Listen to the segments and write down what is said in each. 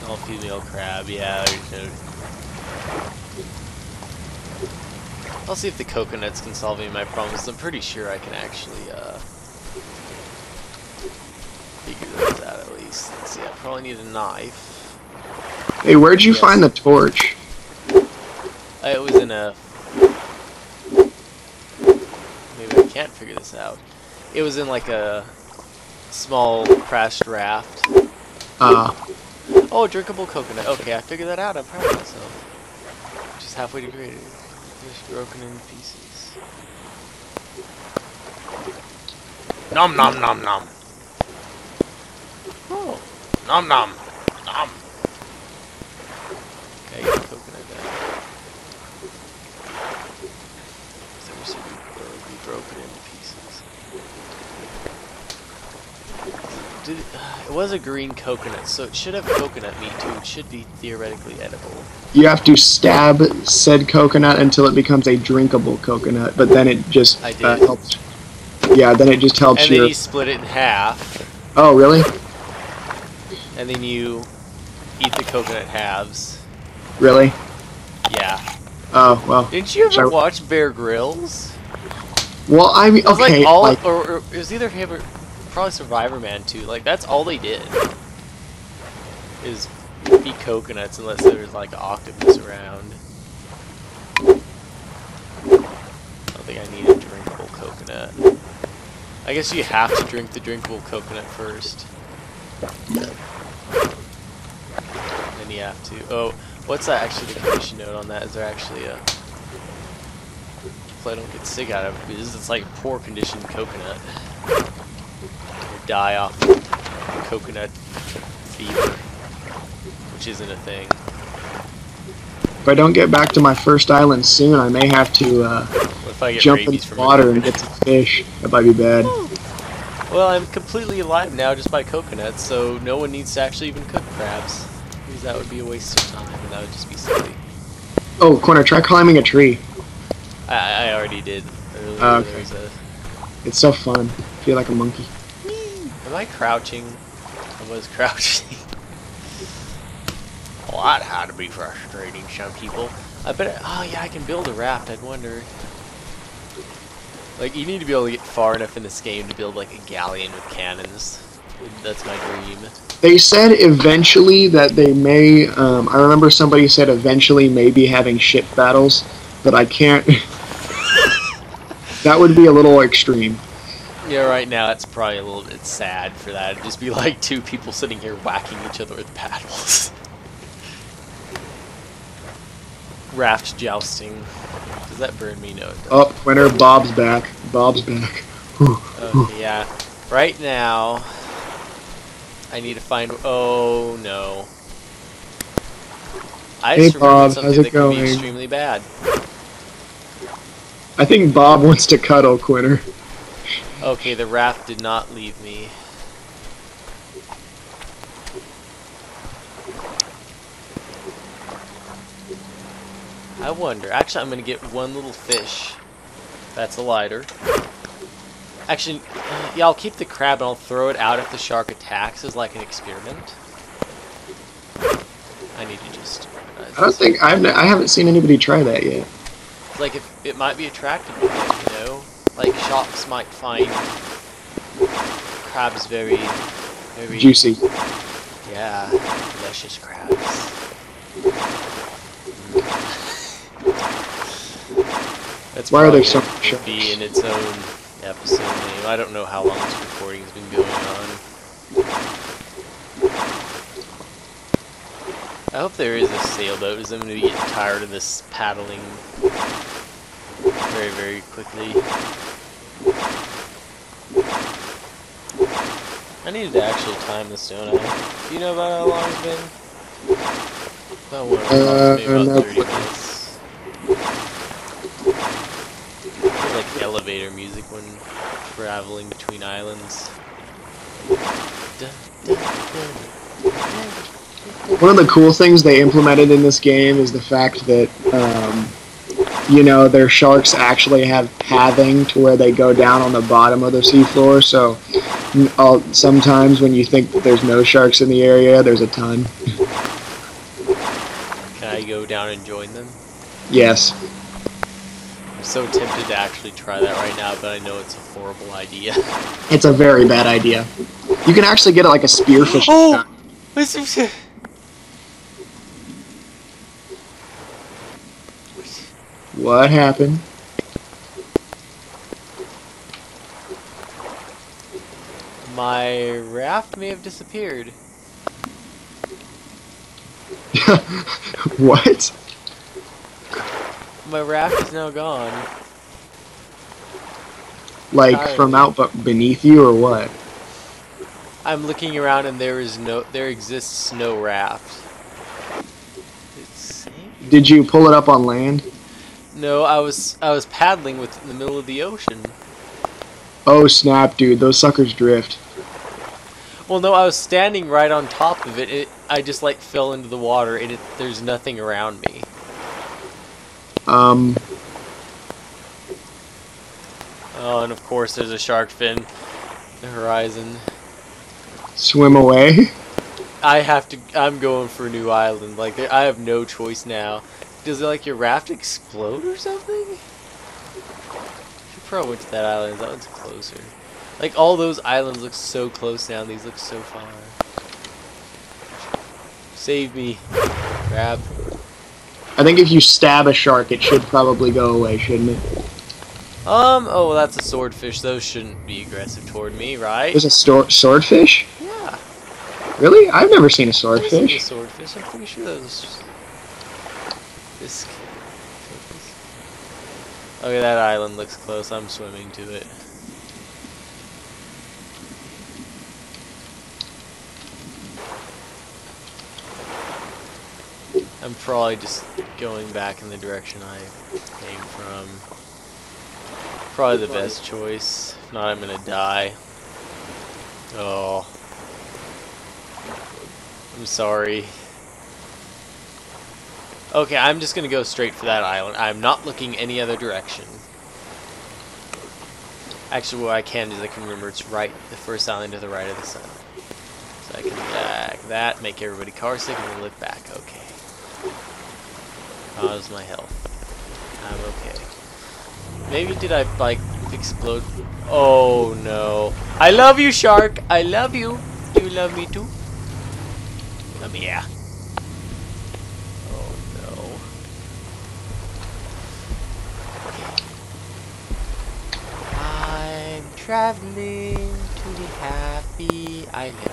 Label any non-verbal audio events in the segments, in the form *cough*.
Small female crab, yeah. I'll see if the coconuts can solve any of my problems. I'm pretty sure I can actually uh, figure those out at least. Let's see, I probably need a knife. Hey, where'd you Yes. find the torch? Uh, It was in a... Maybe I can't figure this out. It was in like a small crashed raft. Uh, Oh, drinkable coconut. Okay, I figured that out. I'm proud of myself. Just halfway degraded. Just broken in pieces. Nom nom nom nom. Oh. Nom nom. Nom. Okay, coconut back. So we should be, or be broken into pieces. Did, uh, it was a green coconut, so it should have coconut meat too. It should be theoretically edible. you have to stab said coconut until it becomes a drinkable coconut, but then it just I uh, helps. Yeah, then it just helps And then you split it in half, Oh, really? and then you eat the coconut halves. Really? Yeah. Oh well. Didn't you ever Sorry. watch Bear Grylls? Well, I mean, It was okay. like all, like- or, or it was either him or probably Survivor Man too. Like that's all they did. Is eat coconuts unless there's like an octopus around. I don't think I need a drinkable coconut. I guess you have to drink the drinkable coconut first. Then you have to. Oh, what's that actually the condition note on that? Is there actually a I don't get sick out of it it's like poor condition coconut. Or die off coconut fever, which isn't a thing. if I don't get back to my first island soon, I may have to uh, if I get jump in the water and get some fish. That might be bad. Well, I'm completely alive now just by coconuts, so no one needs to actually even cook crabs. Because that would be a waste of time, and that would just be silly. Oh, corner, try climbing a tree. I, I I already did. Earlier, Oh, okay. a, It's so fun. Feel like a monkey. Am I crouching? I was crouching. *laughs* well, that had to be frustrating some people. I bet. Oh yeah, I can build a raft. I'd wonder. Like you need to be able to get far enough in this game to build like a galleon with cannons. That's my dream. They said eventually that they may. Um, I remember somebody said eventually maybe having ship battles, but I can't. *laughs* that would be a little extreme. Yeah, right now it's probably a little bit sad for that. It'd just be like two people sitting here whacking each other with paddles. *laughs* Raft jousting. Does that burn me? No, it doesn't. Oh, winner, Bob's back. Bob's back. Whew. Oh, okay, yeah. Right now, I need to find. Oh no. I Hey, Bob, how's it going? extremely bad. I think Bob wants to cuddle, Quinter. Okay, the raft did not leave me. I wonder. Actually, I'm gonna get one little fish. That's a lighter. Actually, yeah, I'll keep the crab and I'll throw it out if the shark attacks as like an experiment. I need to just. uh, I don't think I've I haven't seen anybody try that yet. like if it might be attractive to them, you know like sharks might find crabs very very Juicy. yeah delicious crabs that's Why are there so many sharks? be in its own episode name i don't know how long this recording's been going on I hope there is a sailboat, because I'm going to get tired of this paddling very, very quickly. I needed to actually time this, don't I? Do you know about how long it's been? Uh, maybe about no 30 minutes. Like elevator music when traveling between islands. One of the cool things they implemented in this game is the fact that, um, you know, their sharks actually have pathing to where they go down on the bottom of the seafloor. So all, sometimes when you think that there's no sharks in the area, there's a ton. Can I go down and join them? Yes. I'm so tempted to actually try that right now, but I know it's a horrible idea. It's a very bad idea. You can actually get it like a spearfish. Oh! What happened? My raft may have disappeared. *laughs* what? My raft is now gone. Like Entirely. from out but beneath you or what? I'm looking around and there is no, there exists no raft. Did you pull it up on land? No, I was I was paddling with in the middle of the ocean. Oh snap, dude! Those suckers drift. Well, no, I was standing right on top of it. it I just like fell into the water and it, there's nothing around me. Um, Oh, and of course there's a shark fin. The horizon. swim away. I have to. I'm going for a New Island. Like I have no choice now. Does it like your raft explode or something? Should probably went to that island. That one's closer. Like all those islands look so close now. These look so far. Save me, crab. I think if you stab a shark, it should probably go away, shouldn't it? Um. Oh, well, that's a swordfish. Those shouldn't be aggressive toward me, right? There's a swordfish. Yeah. Really? I've never seen a I've seen swordfish. a swordfish. I'm pretty sure that was this. Okay, that island looks close. I'm swimming to it. I'm probably just going back in the direction I came from. Probably the best choice. If not, I'm gonna die. Oh. I'm sorry. Okay, I'm just gonna go straight for that island. I'm not looking any other direction. Actually, what I can do is I can remember it's right, the first island to the right of the sun. So I can back that, make everybody car sick, and then look back. Okay. How's my health? I'm okay. Maybe did I, like, explode? Oh, no. I love you, shark! I love you! Do you love me too? Let me yeah. Oh no. I'm traveling to the happy island.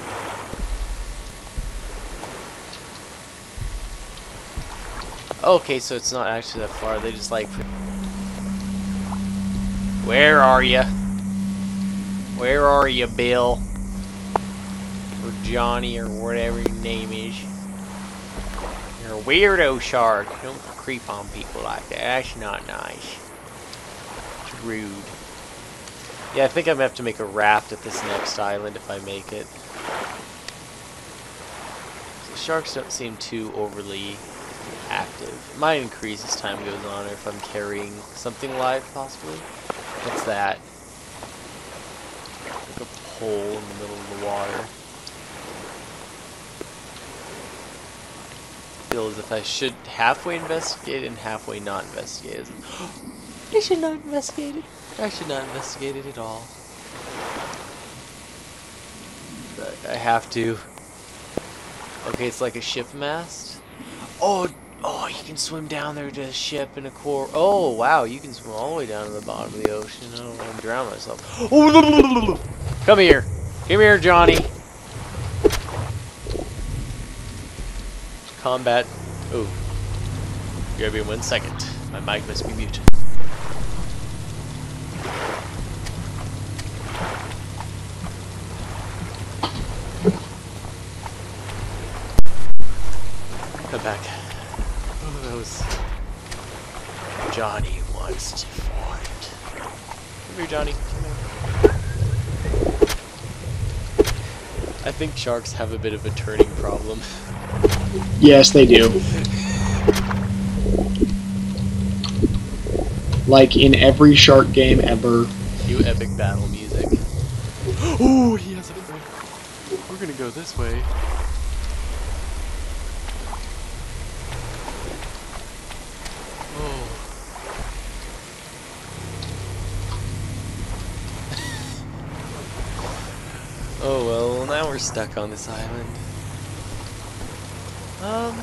Okay, so it's not actually that far. They just like. Where are you? Where are you, Bill? Or Johnny, or whatever your name is. You're a weirdo shark. Don't creep on people like that. That's not nice. It's rude. Yeah, I think I'm gonna have to make a raft at this next island if I make it. The sharks don't seem too overly active. It might increase as time goes on, or if I'm carrying something live, possibly. What's that? Like a pole in the middle of the water. Feel as if I should halfway investigate and halfway not investigate. *gasps* *gasps* *gasps* I should not investigate it. I should not investigate it at all. But I have to. Okay, it's like a ship mast. Oh, oh, you can swim down there to a ship in a core. Oh, wow, you can swim all the way down to the bottom of the ocean. I don't want to drown myself. *gasps* Come here. Come here, Johnny. Combat. Oh. Give me one second. My mic must be muted. Come back. Oh, that was... Johnny wants to fight. Come here, Johnny. Come here. I think sharks have a bit of a turning problem. Yes, they do. Like in every shark game ever. New epic battle music. *gasps* Oh, he has a point. We're gonna go this way. Stuck on this island. Um.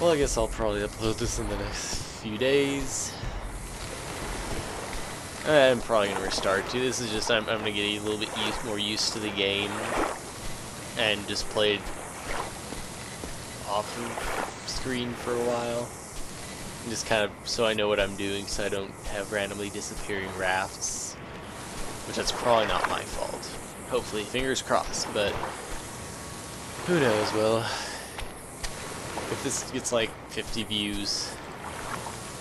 Well, I guess I'll probably upload this in the next few days. I'm probably gonna restart too. This is just I'm, I'm gonna get a little bit used, more used to the game and just play off of screen for a while. Just kind of so I know what I'm doing, so I don't have randomly disappearing rafts, which that's probably not my fault. Hopefully, fingers crossed, but who knows? Well, if this gets like 50 views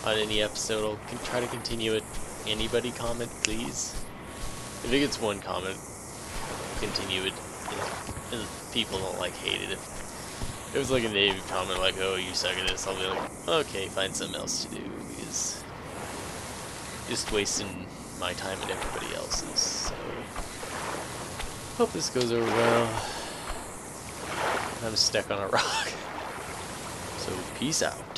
on any episode, I'll try to continue it. Anybody comment, please? If it gets one comment, continue it. And people don't like hate it. If it was like a negative comment, like, "Oh, you suck at this," I'll be like, "Okay, find something else to do," because just wasting my time and everybody else's. So, hope this goes over well. I'm stuck on a *laughs* rock. So, peace out.